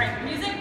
All right, music.